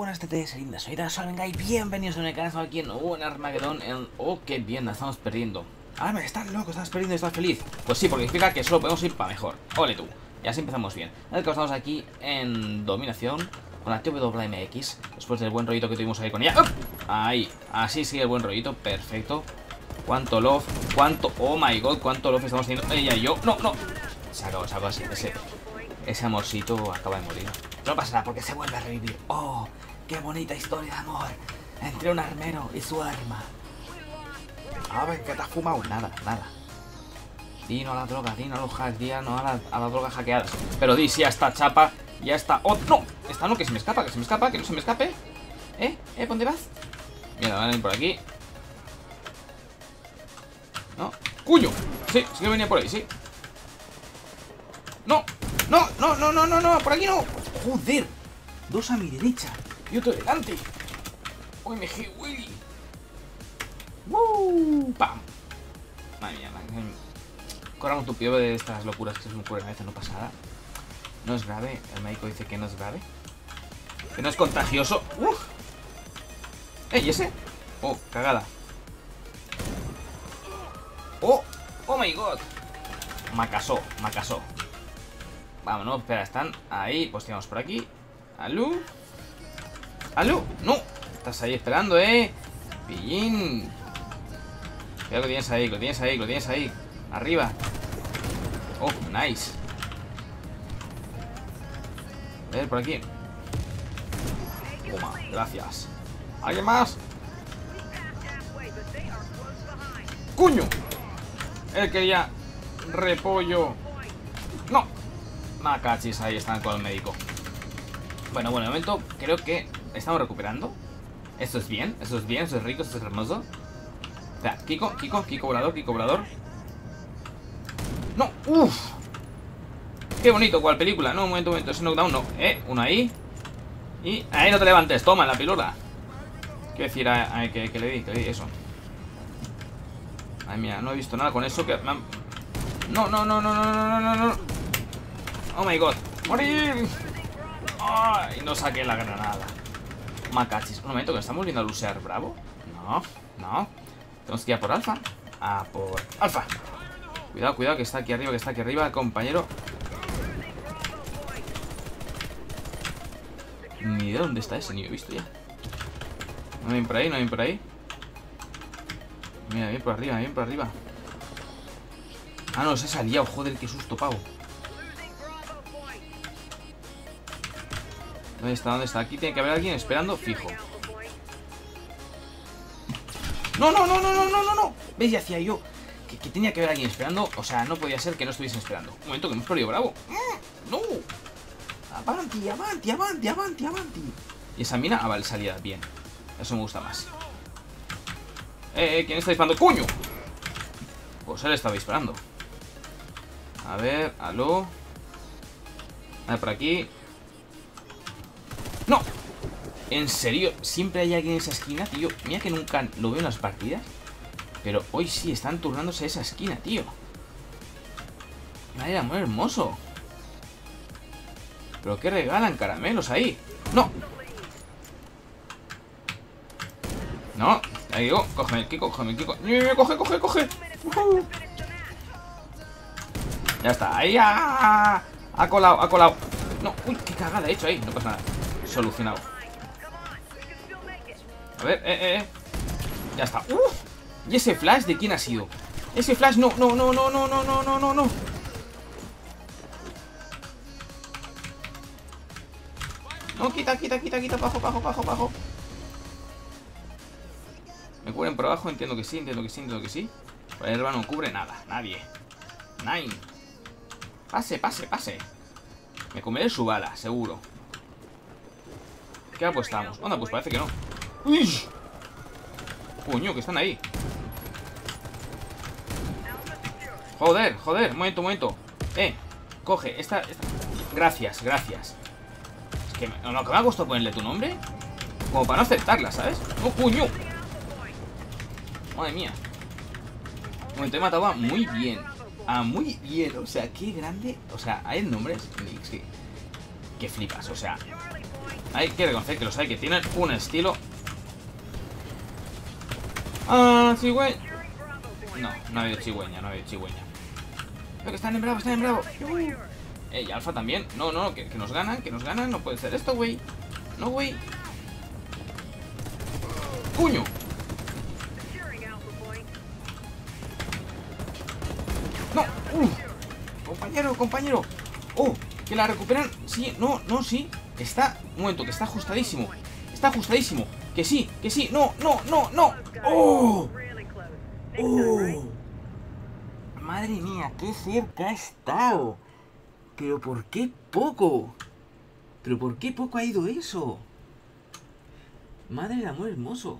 buenas TTS lindas, soy Dara venga y bienvenidos a mi canal, aquí en un Armagedón en... Oh, qué bien, la estamos perdiendo. Ah, me estás loco, estás perdiendo y estás feliz. Pues sí, porque significa que solo podemos ir para mejor. Ole tú, y así empezamos bien. Ahora estamos aquí en dominación Con la TWMX Después del buen rollito que tuvimos ahí con ella. Ahí, así sigue el buen rollito, perfecto. Cuánto love, cuánto... Oh my god, cuánto love estamos teniendo ella y yo. No, no Se acabó así, ese... Amorcito acaba de morir no pasa nada porque se vuelve a revivir. ¡Oh! ¡Qué bonita historia de amor! Entre un armero y su arma. A ver, ¿qué te has fumado? Nada, nada. Di no a la droga, di no a los no a la, a la droga hackeadas. Pero di sí a esta chapa ya está. ¡Oh, no! Esta no, que se me escapa, que se me escapa, que no se me escape. ¿Eh? ¿Eh? ¿Dónde vas? Mira, van a ir por aquí. ¿No? ¡Cuño! Sí, sí que venía por ahí, sí. ¡No! ¡No! ¡No, no, no, no, no! ¡Por aquí no! ¡Joder! Dos a mi derecha y otro delante. OMG Willy. ¡Woo! ¡Pam! Madre mía, madre mía. Corramos tu pie de estas locuras que se me ocurren a veces, no pasa nada. No es grave, el médico dice que no es grave. Que no es contagioso. ¡Uf! ¿Eh, ¿y ese? Oh, cagada. ¡Oh! ¡Oh my god! Macasó, macasó. Vámonos, espera, están ahí. Pues tenemos por aquí. ¿Alú? ¿Alú? ¡No! Estás ahí esperando, ¿eh? Pillín. Cuidado que tienes ahí, lo tienes ahí, lo tienes ahí. Arriba. Oh, nice. A ver, por aquí. Toma, gracias. ¿Alguien más? ¡Cuño! Él quería repollo. ¡No! Macachis, ahí están con el médico. Bueno, bueno, de momento creo que estamos recuperando. Esto es bien, esto es bien, esto es rico, esto es hermoso. Espera, Kiko, Kiko, Kiko volador, Kiko volador. ¡No! ¡Uf! ¡Qué bonito! ¿Cuál película? No, un momento, un momento, ese knockdown no. Eh, uno ahí. Y ahí no te levantes, toma la pilula. Quiero decir, que, le di, que le di eso. Ay, mira, no he visto nada con eso que... No, no, no, no, no, no, no, no. Oh my god. ¡Morir! ¡Ay! No saqué la granada. Macachis. Un momento, que estamos viendo a lucear bravo. No, no. Tenemos que ir a por alfa. A por alfa. Cuidado, cuidado, que está aquí arriba, que está aquí arriba, compañero. Ni de dónde está ese, ni lo he visto ya. No viene por ahí, no viene por ahí. Mira, bien por arriba, bien por arriba. Ah, no, se ha salido, joder, qué susto, pavo. ¿Dónde está? ¿Dónde está? Aquí tiene que haber alguien esperando fijo. No, no, no, no, no, no, no, no. ¿Ves? Ya hacía yo que, tenía que haber alguien esperando. O sea, no podía ser que no estuviesen esperando. Un momento, que hemos perdido, bravo. ¡No! Avanti, avanti, avanti, avanti, avanti. Y esa mina, ah, vale, salida, bien. Eso me gusta más. Eh, eh, ¿quién está disparando? ¡Coño! Pues él estaba disparando. A ver, aló. A ver, por aquí. ¡No! En serio, siempre hay alguien en esa esquina, tío. Mira que nunca lo veo en las partidas. Pero hoy sí, están turnándose esa esquina, tío. Vaya, muy hermoso. ¿Pero qué regalan caramelos ahí? ¡No! No, ahí digo, cógeme el Kiko, cógeme el Kiko. ¡Coge, coge, coge! Ya está, ahí ha, ha colado, ha colado. No, uy, qué cagada he hecho ahí, no pasa nada. Solucionado. A ver, eh, eh, eh. Ya está. ¡Uf! ¿Y ese flash de quién ha sido? Ese flash no, no, no, no, no, no, no, no, no, no. No, quita, quita, quita, quita, bajo, bajo, bajo, bajo. ¿Me cubren por abajo? Entiendo que sí, entiendo que sí, entiendo que sí. El no cubre nada, nadie. Nine. Pase, pase, pase. Me comeré su bala, seguro. ¿Qué apostamos? Onda, pues parece que no. ¡Uy! Puño, que están ahí. Joder, joder, momento, momento. Eh, coge, esta, Gracias, gracias. Es que me, lo que me ha costado ponerle tu nombre. Como para no aceptarla, ¿sabes? ¡Oh, puño! Madre mía. Momento, he matado a muy bien. A muy bien, o sea, qué grande. O sea, hay nombres que, que flipas, o sea, Hay que reconocer que los hay que tienen un estilo. Ah, cigüeña. No, no ha habido cigüeña, no ha habido cigüeña. Pero que están en bravo, están en bravo. Uh. Ey, alfa también. No, no, que, que nos ganan, que nos ganan. No puede ser esto, güey. No, güey. ¡Cuño! ¡No! ¡Uh! Compañero, compañero. ¡Oh! Que la recuperan. Sí, no, no, sí. Está. Un momento, que está ajustadísimo. Está ajustadísimo. Que sí, que sí. No, no, no, no. ¡Oh! ¡Oh! Madre mía, qué cerca ha estado. Pero ¿por qué poco? ¿Pero por qué poco ha ido eso? Madre del amor hermoso.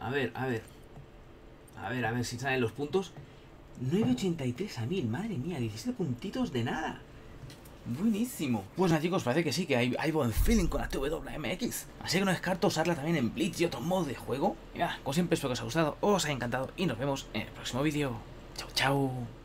A ver, a ver. A ver, a ver si salen los puntos. 9.83 a 1000, madre mía, 17 puntitos de nada. Buenísimo. Pues nada chicos, parece que sí, que hay, buen feeling con la TWMX. Así que no descarto usarla también en Blitz y otros modos de juego. Y nada, como siempre espero que os haya gustado, os haya encantado y nos vemos en el próximo vídeo. Chao, chao.